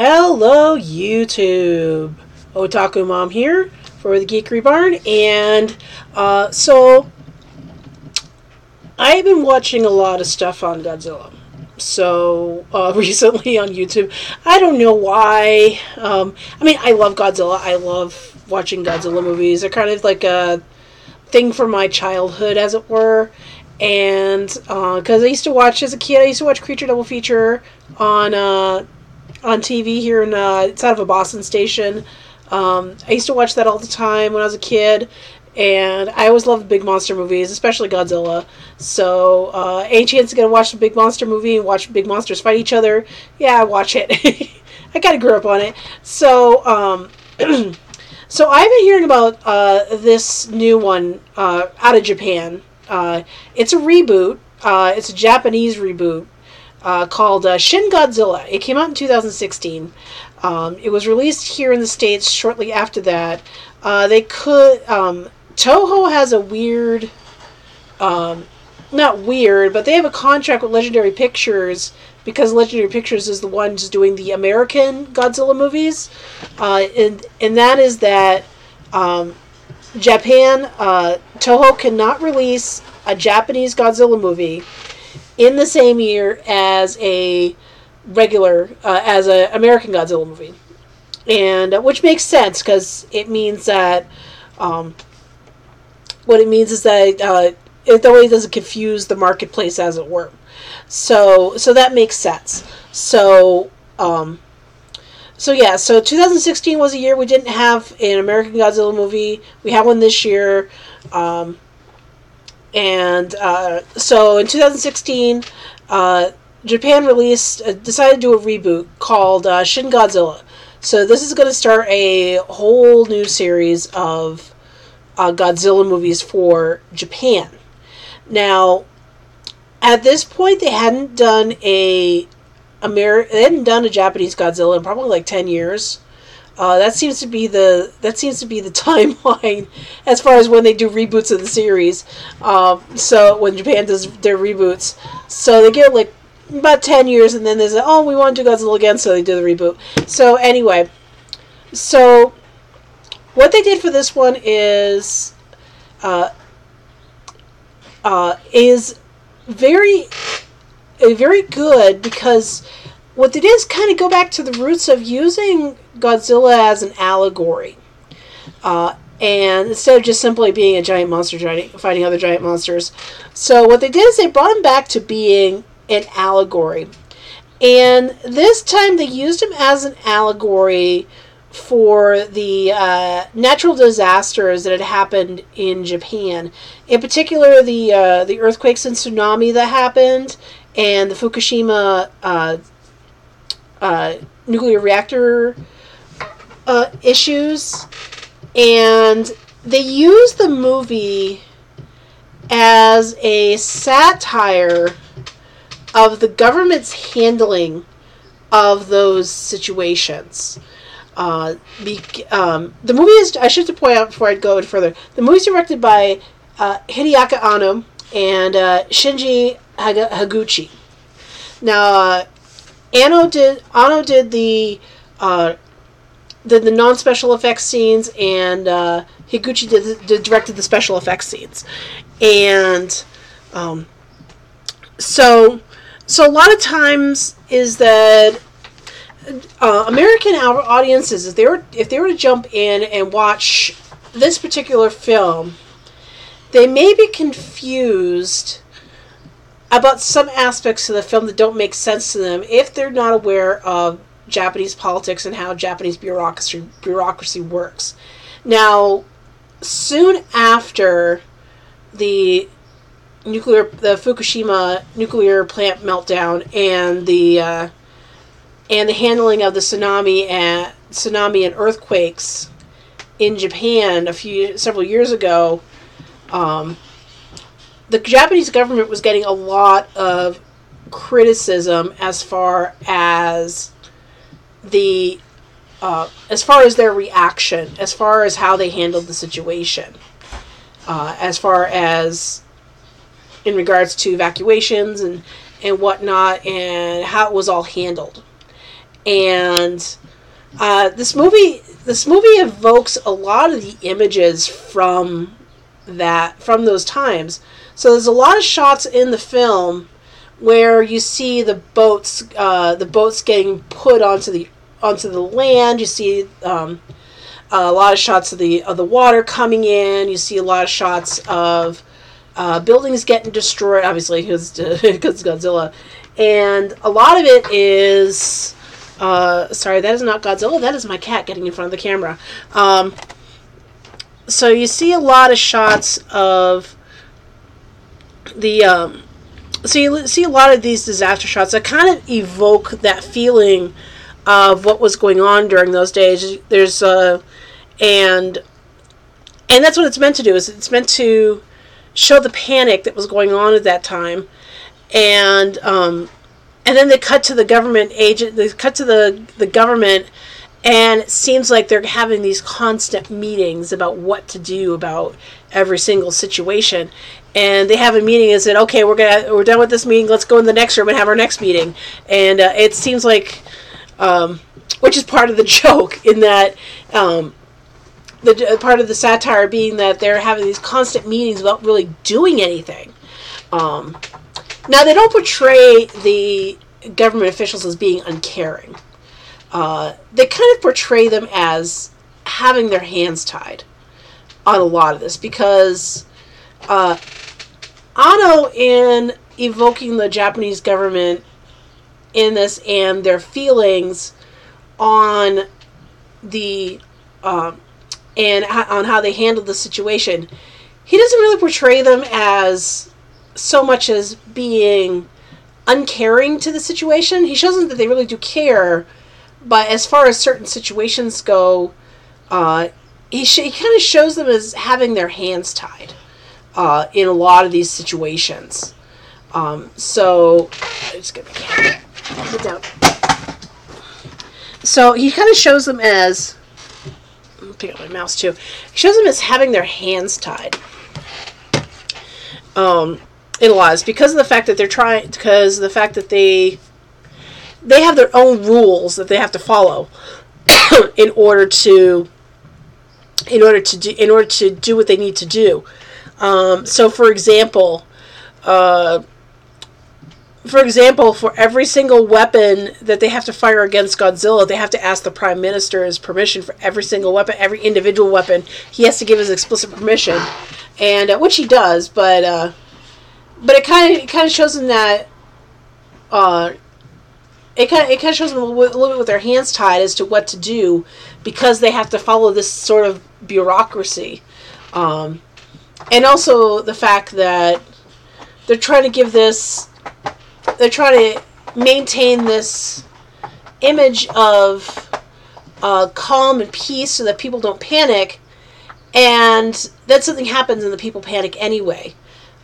Hello, YouTube. Otaku Mom here for the Geekery Barn, and uh, so I've been watching a lot of stuff on Godzilla. So uh, recently on YouTube, I don't know why. Um, I mean, I love Godzilla. I love watching Godzilla movies. They're kind of like a thing from my childhood, as it were. And because uh, I used to watch as a kid, I used to watch Creature Double Feature on uh, on TV here in uh, it's out of a Boston station. Um, I used to watch that all the time when I was a kid, and I always loved big monster movies, especially Godzilla. So, uh, any chance to get to watch a big monster movie and watch big monsters fight each other? Yeah, I watch it. I kind of grew up on it. So, um, so I've been hearing about uh, this new one uh, out of Japan. Uh, it's a reboot. Uh, it's a Japanese reboot uh, called uh, Shin Godzilla. It came out in 2016. Um, it was released here in the states shortly after that. Uh, they could um, Toho has a weird, um, not weird, but they have a contract with Legendary Pictures because Legendary Pictures is the ones doing the American Godzilla movies, uh, and and that is that um, Japan uh, Toho cannot release a Japanese Godzilla movie in the same year as a regular uh, as an American Godzilla movie, and uh, which makes sense because it means that um, what it means is that uh, it it doesn't confuse the marketplace as it were. So so that makes sense. So um, so yeah, so 2016 was a year we didn't have an American Godzilla movie. We had one this year. Um, and uh, so in 2016, uh, Japan released, uh, decided to do a reboot called uh, Shin Godzilla. So this is going to start a whole new series of uh, Godzilla movies for Japan. Now, at this point, they hadn't done a Ameri- they hadn't done a Japanese Godzilla in probably like ten years. Uh, that seems to be the that seems to be the timeline as far as when they do reboots of the series. Um, so when Japan does their reboots, so they get like about ten years, and then there's a, oh we want to do Godzilla again, so they do the reboot. So anyway, so what they did for this one is uh, uh, is very very good because what they did is kind of go back to the roots of using Godzilla as an allegory. Uh, and instead of just simply being a giant monster fighting other giant monsters. So what they did is they brought him back to being an allegory. And this time they used him as an allegory for the uh, natural disasters that had happened in Japan. In particular, the uh, the earthquakes and tsunami that happened, and the Fukushima uh, uh, nuclear reactor uh, issues, and they use the movie as a satire of the government's handling of those situations. Uh, be, um, the movie is, I should point out before I go any further, the movie is directed by uh, Hideaki Anno and uh, Shinji Higuchi. Now, uh, Anno did Anno did the uh, did the non special effects scenes, and uh, Higuchi did, did directed the special effects scenes, and um, so so a lot of times is that uh, American audiences if they were if they were to jump in and watch this particular film, they may be confused about some aspects of the film that don't make sense to them if they're not aware of Japanese politics and how Japanese bureaucracy bureaucracy works. Now, soon after the nuclear the Fukushima nuclear plant meltdown and the uh, and the handling of the tsunami and tsunami and earthquakes in Japan a few several years ago, um, the Japanese government was getting a lot of criticism as far as the uh, as far as their reaction, as far as how they handled the situation, uh, as far as in regards to evacuations and and whatnot, and how it was all handled. and uh, this movie this movie evokes a lot of the images from that from those times. So there's a lot of shots in the film where you see the boats uh, the boats getting put onto the onto the land. You see um, a lot of shots of the of the water coming in. You see a lot of shots of uh, buildings getting destroyed. Obviously, because Godzilla, and a lot of it is. Uh, sorry, that is not Godzilla. That is my cat getting in front of the camera. Um, so you see a lot of shots of the um, so you see a lot of these disaster shots that kind of evoke that feeling of what was going on during those days. There's uh, and and that's what it's meant to do. Is it's meant to show the panic that was going on at that time, and um, and then they cut to the government agent. They cut to the the government and it seems like they're having these constant meetings about what to do about every single situation and they have a meeting and said okay we're gonna we're done with this meeting let's go in the next room and have our next meeting and uh, it seems like um, which is part of the joke in that um, the uh, part of the satire being that they're having these constant meetings without really doing anything. Um, now they don't portray the government officials as being uncaring. Uh, they kind of portray them as having their hands tied on a lot of this because uh, Anno, in evoking the Japanese government in this and their feelings on the um, and on how they handled the situation, he doesn't really portray them as so much as being uncaring to the situation. He shows them that they really do care, but as far as certain situations go, uh, he, sh- he kind of shows them as having their hands tied uh, in a lot of these situations. Um, so, just get So he kind of shows them as. pick up my mouse too. He shows them as having their hands tied. Um, in lot, because of the fact that they're trying, because the fact that they they have their own rules that they have to follow in order to in order to do in order to do what they need to do. Um, so, for example, uh, for example, for every single weapon that they have to fire against Godzilla, they have to ask the Prime Minister's permission for every single weapon, every individual weapon. He has to give his explicit permission, and uh, which he does. But uh, but it kind of kind of shows them that uh, it kind it kind of shows them a little, a little bit with their hands tied as to what to do because they have to follow this sort of bureaucracy, um, and also the fact that they're trying to give this they're trying to maintain this image of uh, calm and peace so that people don't panic and then something happens and the people panic anyway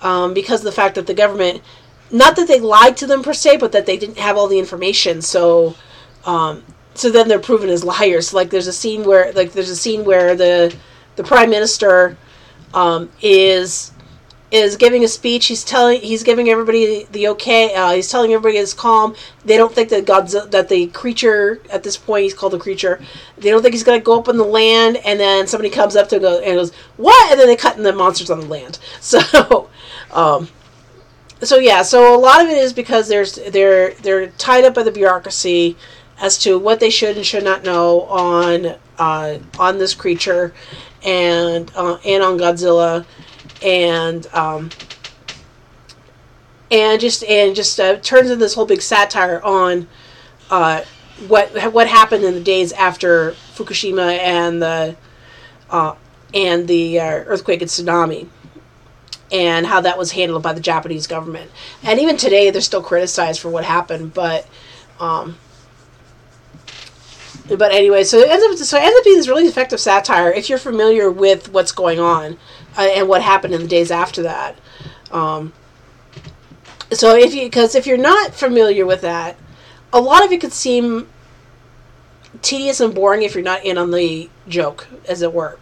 um, because of the fact that the government not that they lied to them per se, but that they didn't have all the information. So, um, so then they're proven as liars. Like there's a scene where, like there's a scene where the the prime minister um, is is giving a speech. He's telling he's giving everybody the, okay. Uh, he's telling everybody it's calm. They don't think that God's that the creature at this point he's called the creature. They don't think he's gonna go up on the land, and then somebody comes up to go and goes what, and then they cut in the monsters on the land. So. Um, so yeah, so a lot of it is because there's they're they're tied up by the bureaucracy as to what they should and should not know on uh, on this creature and uh, and on Godzilla and um, and just and just uh, turns into this whole big satire on uh, what what happened in the days after Fukushima and the uh, and the uh, earthquake and tsunami and how that was handled by the Japanese government. And even today, they're still criticized for what happened. But, um, but anyway, so it ends up so it ends up being this really effective satire if you're familiar with what's going on uh, and what happened in the days after that. Um, so if you because if you're not familiar with that, a lot of it could seem tedious and boring if you're not in on the joke, as it were.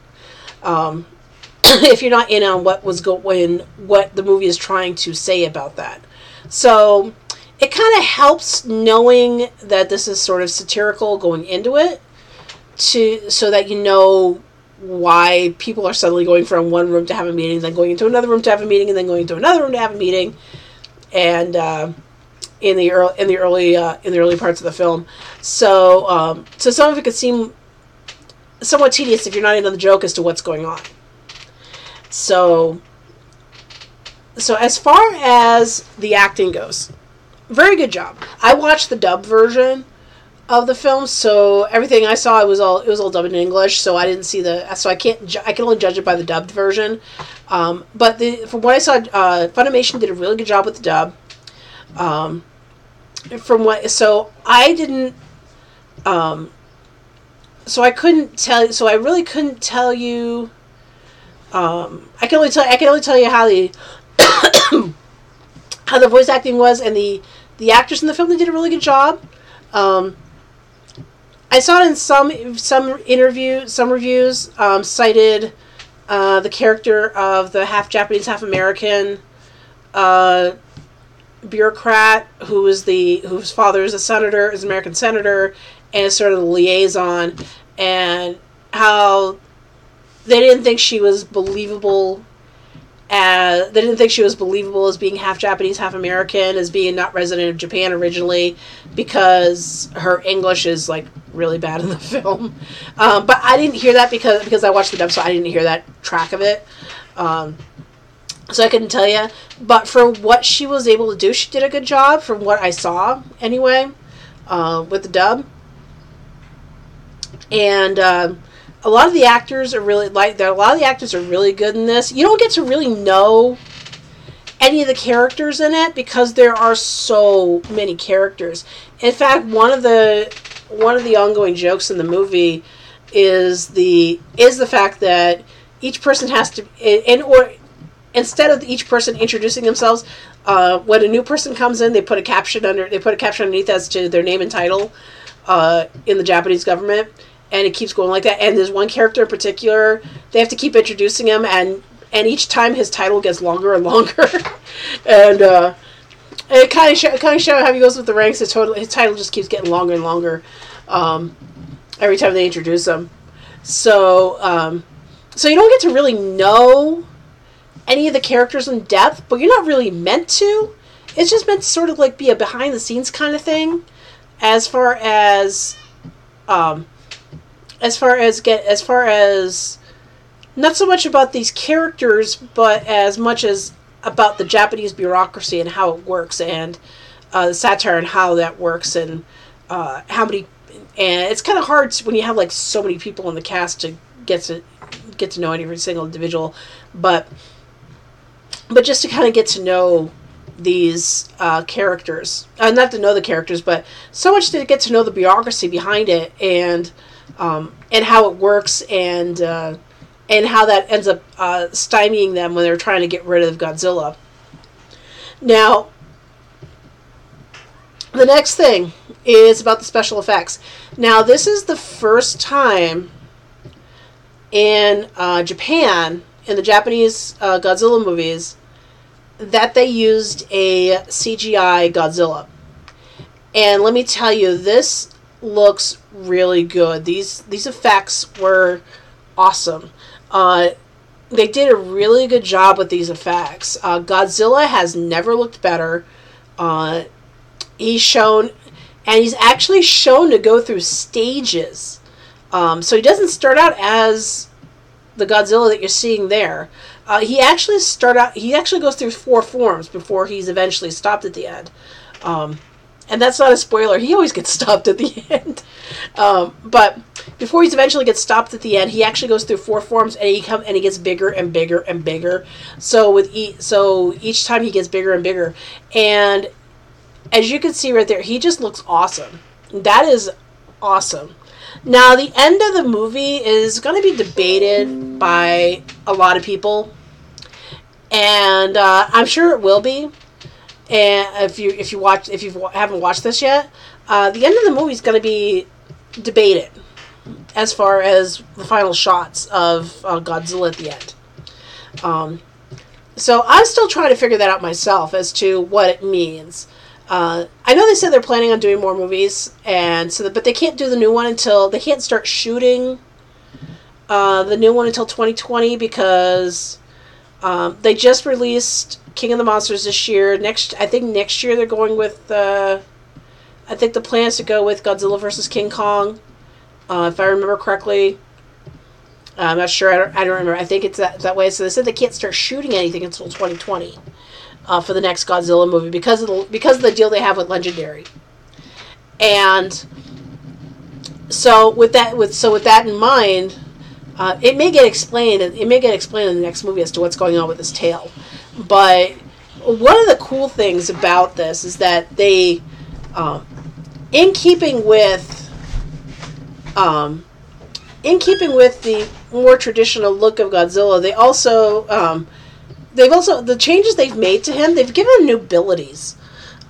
Um, if you're not in on what was going, what the movie is trying to say about that. So, it kind of helps knowing that this is sort of satirical going into it to so that you know why people are suddenly going from one room to have a meeting then going into another room to have a meeting and then going into another room to have a meeting. And uh, in the early in the early uh, in the early parts of the film. So um, so some of it could seem somewhat tedious if you're not into the joke as to what's going on. So so as far as the acting goes very good job. I watched the dub version of the film, so everything I saw it was all it was all dubbed in English. So I didn't see the so I can't ju- I can only judge it by the dubbed version. Um, but the, from what I saw, uh, Funimation did a really good job with the dub. Um, from what so I didn't. Um, so I couldn't tell. You. So I really couldn't tell you. Um, I can only tell. I can only tell you how the how the voice acting was and the the actors in the film they did a really good job. Um, I saw it in some some interview some reviews um, cited uh, the character of the half Japanese half American uh, bureaucrat who was the whose father is a senator is an American senator and is sort of the liaison and how they didn't think she was believable as they didn't think she was believable as being half Japanese, half American, as being not resident of Japan originally, because her English is like really bad in the film. Um, but I didn't hear that because because I watched the dub, so I didn't hear that track of it. Um, so I couldn't tell you. But for what she was able to do, she did a good job. From what I saw, anyway, uh, with the dub. And. Uh, a lot of the actors are really like there. A lot of the actors are really good in this. You don't get to really know any of the characters in it because there are so many characters. In fact, one of the one of the ongoing jokes in the movie is the is the fact that each person has to in or instead of each person introducing themselves, uh, when a new person comes in, they put a caption under they put a caption underneath as to their name and title uh, in the Japanese government and it keeps going like that. And there's one character in particular they have to keep introducing him, and and each time his title gets longer and longer, and uh, it kind of show, kind of show how he goes with the ranks. His total his title just keeps getting longer and longer um, every time they introduce him. So um, so you don't get to really know any of the characters in depth, but you're not really meant to. It's just meant to sort of like be a behind the scenes kind of thing, as far as um, as far as get as far as not so much about these characters, but as much as about the Japanese bureaucracy and how it works, and uh, satire and how that works, and uh, how many. And it's kind of hard when you have like so many people in the cast to get to get to know every single individual, but but just to kind of get to know these uh, characters, uh, not to know the characters, but so much to get to know the bureaucracy behind it and um, and how it works and uh, and how that ends up uh, stymieing them when they're trying to get rid of Godzilla. Now, the next thing is about the special effects. Now, this is the first time in uh, Japan, in the Japanese uh, Godzilla movies, that they used a CGI Godzilla. And let me tell you, this looks really good. These these effects were awesome. Uh, they did a really good job with these effects. Uh, Godzilla has never looked better. Uh, he's shown, and he's actually shown to go through stages. Um, so he doesn't start out as the Godzilla that you're seeing there. Uh, he actually start out. He actually goes through four forms before he's eventually stopped at the end. Um, and that's not a spoiler. He always gets stopped at the end. Um, but before he eventually gets stopped at the end, he actually goes through four forms, and he come and he gets bigger and bigger and bigger. So with each, so each time he gets bigger and bigger, and as you can see right there, he just looks awesome. That is awesome. Now the end of the movie is going to be debated by a lot of people, and uh, I'm sure it will be and if you if you watch if you haven't watched this yet, uh, the end of the movie is going to be debated as far as the final shots of uh, Godzilla at the end. Um, so I'm still trying to figure that out myself as to what it means. Uh, I know they said they're planning on doing more movies, and so, but they can't do the new one until they can't start shooting uh, the new one until 2020 because um, they just released King of the Monsters this year. Next, I think next year they're going with. Uh, I think the plan is to go with Godzilla versus King Kong, uh, if I remember correctly. I'm not sure. I don't, I don't remember. I think it's that, that way. So they said they can't start shooting anything until 2020 uh, for the next Godzilla movie because of the because of the deal they have with Legendary. And so with that with so with that in mind, uh, it may get explained. It may get explained in the next movie as to what's going on with this tail. But one of the cool things about this is that they, um, in keeping with, um, in keeping with the more traditional look of Godzilla, they also um, they've also the changes they've made to him. They've given him new abilities.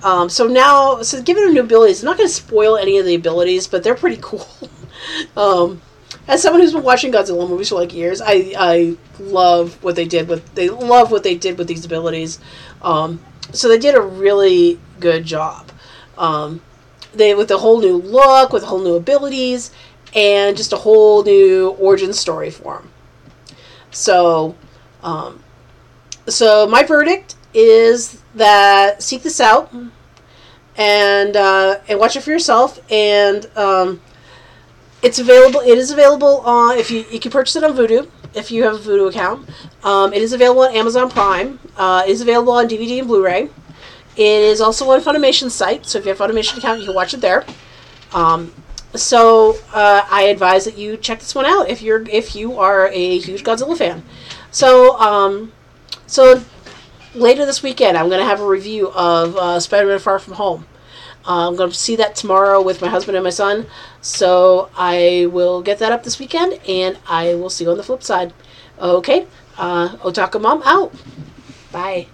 Um, so now, so giving him new abilities. I'm not going to spoil any of the abilities, but they're pretty cool. um, as someone who's been watching Godzilla movies for like years, I I love what they did with they love what they did with these abilities. Um, so they did a really good job. Um, they with a whole new look, with whole new abilities, and just a whole new origin story for him. So, um, so my verdict is that seek this out and uh, and watch it for yourself. And um, it's available. It is available on if you you can purchase it on Vudu if you have a Vudu account. Um, it is available on Amazon Prime. Uh, it is available on DVD and Blu-ray. It is also on Funimation's site, so if you have Funimation account, you can watch it there. Um, so uh, I advise that you check this one out if you're if you are a huge Godzilla fan. So um, so later this weekend, I'm going to have a review of uh, Spider-Man: Far From Home. Uh, I'm going to see that tomorrow with my husband and my son. So I will get that up this weekend, and I will see you on the flip side. Okay, uh, Otaku Mom out. Bye.